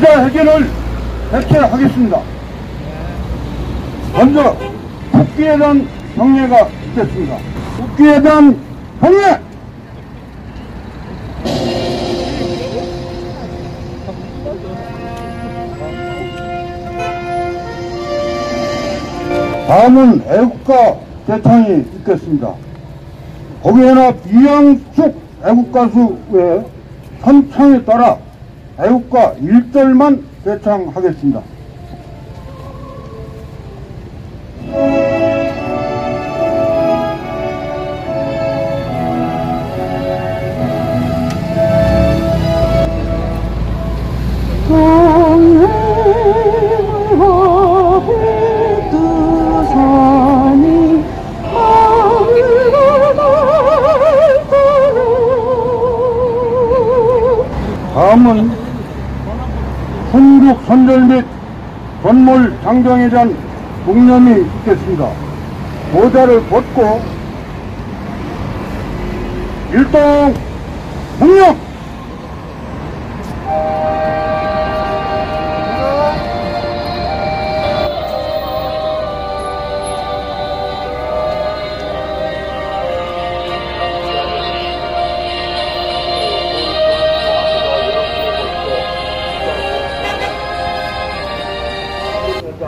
기자회견을 개최하겠습니다. 먼저 국기에 대한 경례가 있겠습니다. 국기에 대한 경례! 다음은 애국가 대창이 있겠습니다. 거기에나 이양숙 애국가수의 선창에 따라 애국가 1절만 대창하겠습니다. 다음은 hun국 선절 및 건물 장정에 대한 공념이 있겠습니다. 모자를 벗고 일동 공념!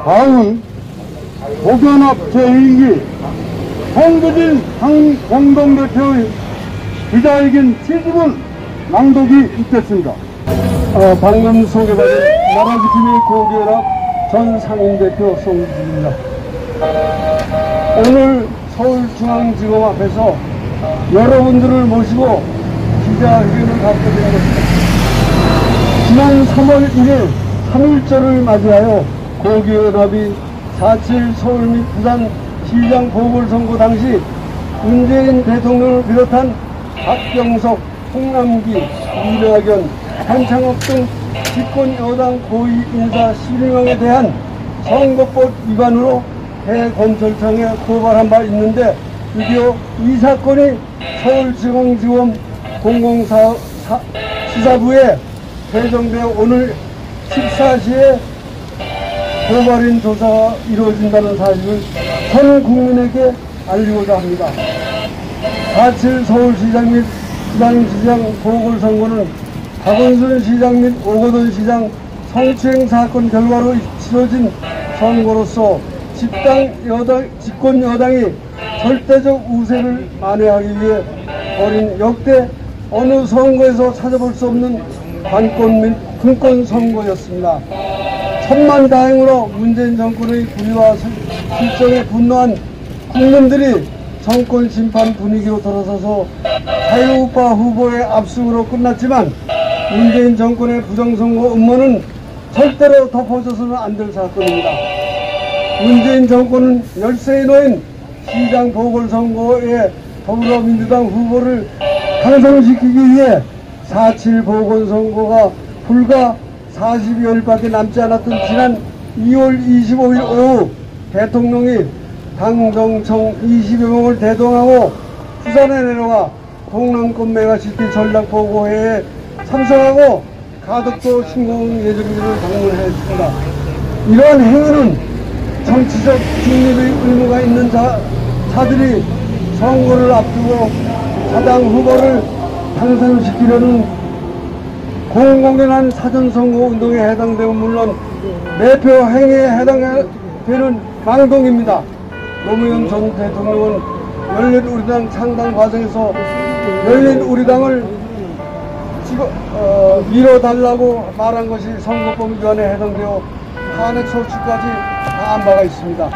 다음은 목연합 제2기 홍부진 상 공동대표의 기자회견 취지문 낭독이 있겠습니다. 어, 방금 소개받은 나라지킴이 고기연합 전 상임대표 송주입니다. 오늘 서울중앙지검 앞에서 여러분들을 모시고 기자회견을 갖게 된 것입니다. 지난 3월 1일 3일절을 맞이하여 고기연합이 4.7 서울 및 부산 시장 보궐선거 당시 문재인 대통령을 비롯한 박병석, 홍남기, 이낙연, 한창업 등 집권 여당 고위 인사 12명에 대한 선거법 위반으로 대검찰청에 고발한 바 있는데 드디어 이 사건이 서울지방지검 공공사 사- 시사부에 배정되어 오늘 14시에 고발인 조사가 이루어진다는 사실을 전 국민에게 알리고자 합니다. 4.7 서울시장 및 부산시장 보궐선거는 박원순 시장 및 오거돈 시장 성추행 사건 결과로 치러진 선거로서 집당 여당, 집권 여당이 절대적 우세를 만회하기 위해 벌인 역대 어느 선거에서 찾아볼 수 없는 관권 및 분권 선거였습니다. 천만다행으로 문재인 정권의 부유와 실- 실정에 분노한 국민들이 정권 심판 분위기로 돌아서서 자유우파 후보의 압승으로 끝났지만 문재인 정권의 부정선거 음모는 절대로 덮어져서는 안 될 사건입니다. 문재인 정권은 열세에 놓인 시장 보궐선거에 더불어민주당 후보를 당선시키기 위해 4.7 보궐선거가 불과 40여일밖에 남지 않았던 지난 2월 25일 오후 대통령이 당정청 20여 명을 대동하고 부산에 내려와 동남권 메가시티 전략보고회에 참석하고 가덕도 신공항 예정지를 방문했습니다. 이러한 행위는 정치적 중립의 의무가 있는 자, 자들이 선거를 앞두고 사당 후보를 당선시키려는 공공연한 사전선거 운동에 해당되면 물론 매표 행위에 해당되는 망동입니다. 노무현 전 대통령은 열린 우리당 창당 과정에서 열린 우리당을 찍어, 어, 밀어달라고 말한 것이 선거법 위반에 해당되어 탄핵 소추까지 당한 바가 있습니다.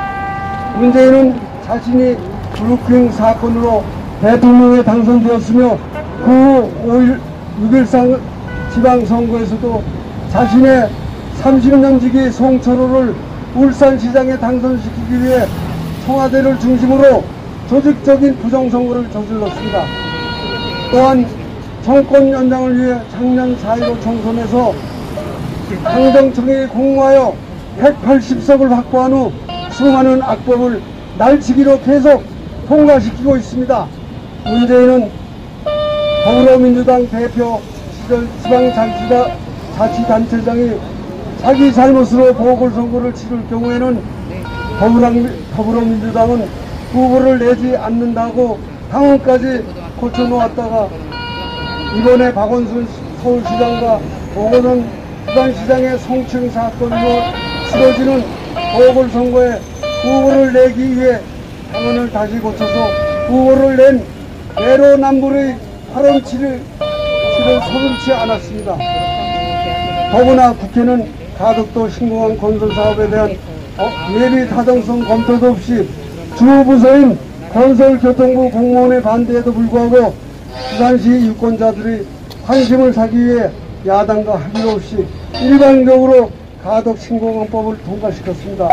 문재인은 자신이 불국행 사건으로 대통령에 당선되었으며 그 후 5일 6일상 지방선거에서도 자신의 30년 지기 송철호를 울산시장에 당선시키기 위해 청와대를 중심으로 조직적인 부정선거를 저질렀습니다. 또한 정권 연장을 위해 작년 4.15 총선에서 행정청에 공모하여 180석을 확보한 후 수많은 악법을 날치기로 계속 통과시키고 있습니다. 문재인은 더불어민주당 대표 시절 지방자치단체장이 자기 잘못으로 보궐선거를 치를 경우에는 더불어민- 더불어민 주당은 후보를 내지 않는다고 당원까지 고쳐놓았다가 이번에 박원순 서울시장과 오거돈 부산시장의 성추행 사건으로 치러지는 보궐선거에 후보를 내기 위해 당원을 다시 고쳐서 후보를 낸 내로남불의 8원 7 일, 7을 서슴치 않았습니다. 더구나 국회는 가덕도 신공항 건설 사업에 대한 어, 예비 타당성 검토도 없이 주 부서인 건설교통부 공무원의 반대에도 불구하고 부산시 유권자들이 관심을 사기 위해 야당과 합의 없이 일방적으로 가덕 신공항법을 통과시켰습니다.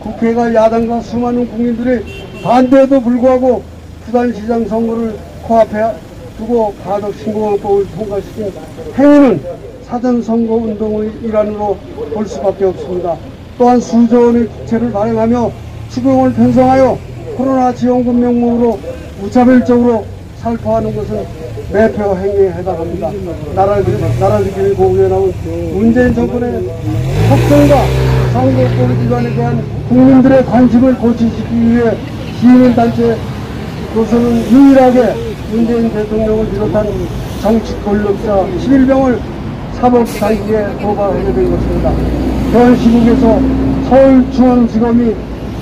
국회가 야당과 수많은 국민들이 반대에도 불구하고 부산시장 선거를 코앞에 두고 가덕 신공항법을 통과시킨 행위는 사전선거 운동의 일환으로 볼 수밖에 없습니다. 또한 수조 원의 국채를 발행하며 추경을 편성하여 코로나 지원금 명목으로 무차별적으로 살포하는 것은 매표 행위에 해당합니다. 나라, 나라 지킴이 보고에 나온 문재인 정권의 협정과 선거법 위반에 대한 국민들의 관심을 고취시키기 위해 시민단체 조선은 유일하게 문재인 대통령을 비롯한 정치 권력자 11명을 사법당국에 고발하게 된 것입니다. 또한 시국에서 서울중앙지검이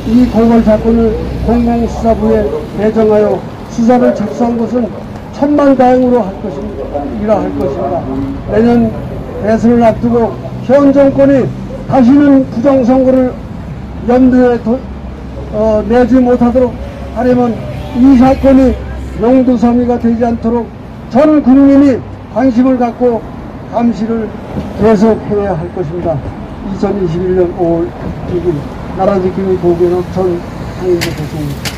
이 고발 사건을 공공수사부에 배정하여 수사를 착수한 것은 천만다행으로 할 것입니다. 이라 할 것입니다. 내년 대선을 앞두고 현 정권이 다시는 부정선거를 염두에 도- 어, 내지 못하도록 하려면 이 사건이 용두섬이가 되지 않도록 전 국민이 관심을 갖고 감시를 계속해야 할 것입니다. 2021년 5월 6일 나라지킴이 보고는 전 상임부 교수입니다.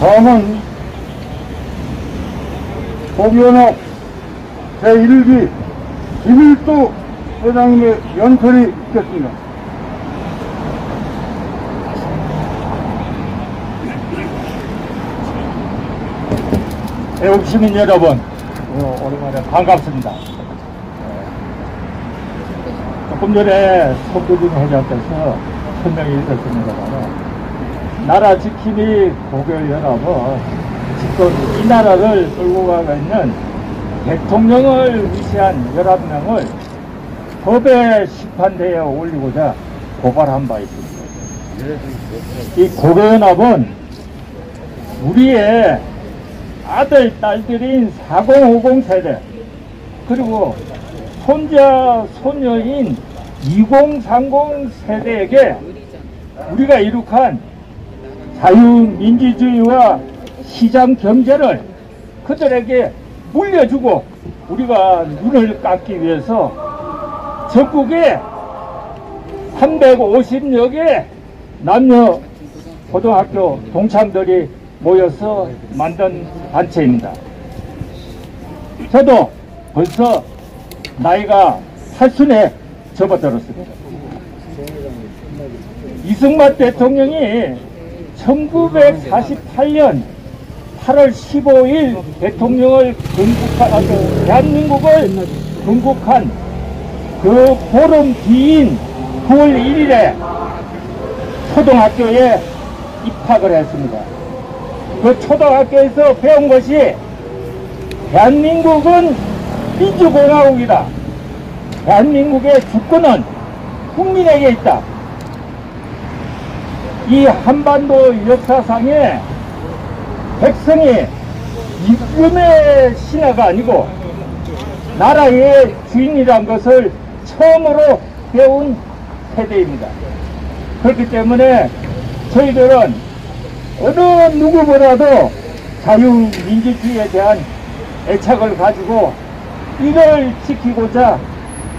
다음은 고기연합 제1기 김일도 회장님의 연설이 있겠습니다. 애국 시민 여러분, 어, 오랜만에 반갑습니다. 어, 조금 전에 손도진 회장께서 설명이 있었습니다만, 나라 지킴이 고교연합은 지금 이 나라를 끌고 가고 있는 대통령을 위시한 11명을 법의 심판대에 올리고자 고발한 바 있습니다. 이 고교연합은 우리의 아들, 딸들인 4050 세대, 그리고 손자, 손녀인 2030 세대에게 우리가 이룩한 자유민주주의와 시장 경제를 그들에게 물려주고 우리가 눈을 깎기 위해서 전국에 350여 개 남녀 고등학교 동창들이 모여서 만든 단체입니다. 저도 벌써 나이가 8순에 접어들었습니다. 이승만 대통령이 1948년 8월 15일 대통령을 건국한, 대한민국을 건국한 그 보름 뒤인 9월 1일에 초등학교에 입학을 했습니다. 그 초등학교에서 배운 것이 대한민국은 민주공화국이다. 대한민국의 주권은 국민에게 있다. 이 한반도 역사상에 백성이 임금의 신하가 아니고 나라의 주인이란 것을 처음으로 배운 세대입니다. 그렇기 때문에 저희들은 어느 누구보다도 자유민주주의에 대한 애착을 가지고 이걸 지키고자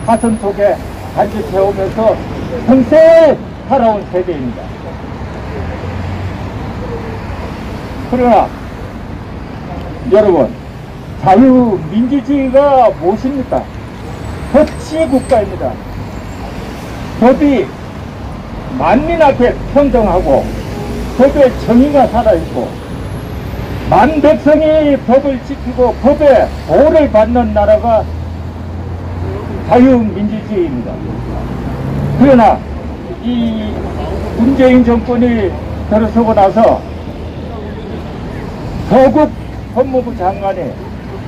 가슴 속에 간직해오면서 평생 살아온 세대입니다. 그러나 여러분 자유민주주의가 무엇입니까? 법치 국가입니다. 법이 만민 앞에 평등하고 법에 정의가 살아있고 만 백성이 법을 지키고 법의 보호를 받는 나라가 자유민주주의입니다. 그러나 이 문재인 정권이 들어서고 나서 조국 법무부 장관이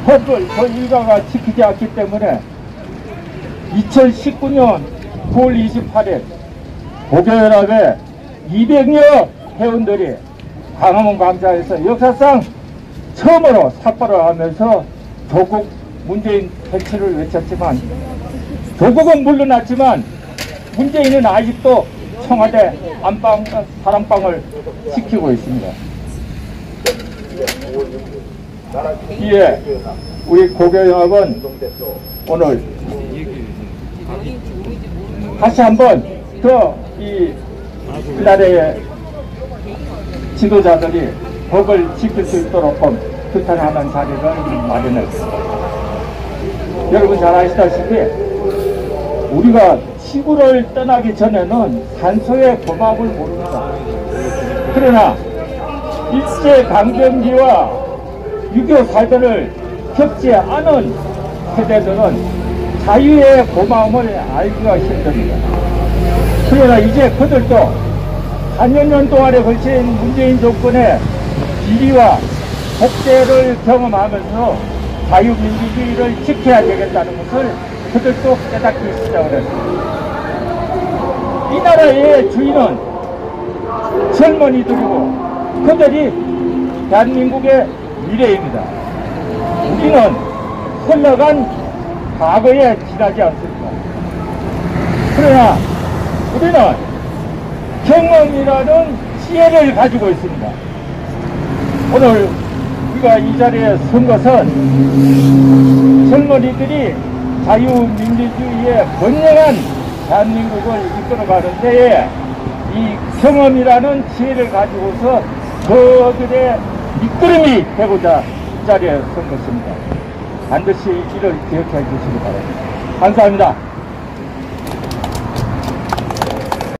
법을 저 일가가 지키지 않기 때문에 2019년 9월 28일 고교연합의 200여 회원들이 광화문 광장에서 역사상 처음으로 삭발을 하면서 조국 문재인 대치를 외쳤지만 조국은 물러났지만 문재인은 아직도 청와대 안방 사랑방을 지키고 있습니다. 이에 우리 고교연합은 오늘 다시 한번 더이 나라의 지도자들이 법을 지킬 수 있도록 규탄하는 자리를 마련했습니다. 여러분 잘 아시다시피 우리가 시구를 떠나기 전에는 산소의 고막을 모릅니다. 그러나 일제 강점기와 6.25 사변을 겪지 않은 세대들은 자유의 고마움을 알기가 힘듭니다. 그러나 이제 그들도 4년 년 동안에 걸친 문재인 정권의 비리와 복제를 경험하면서 자유민주주의를 지켜야 되겠다는 것을 그들도 깨닫기 시작을 했습니다. 이 나라의 주인은 젊은이들이고 그들이 대한민국의 미래입니다. 우리는 흘러간 과거에 지나지 않습니다. 그러나 우리는 경험이라는 지혜를 가지고 있습니다. 오늘 우리가 이 자리에 선 것은 젊은이들이 자유민주주의의 번영한 대한민국을 이끌어가는 데에 이 경험이라는 지혜를 가지고서 그들의 이끌음이 되고자 이 자리에 선 것입니다. 반드시 이를 기억해 주시기 바랍니다. 감사합니다.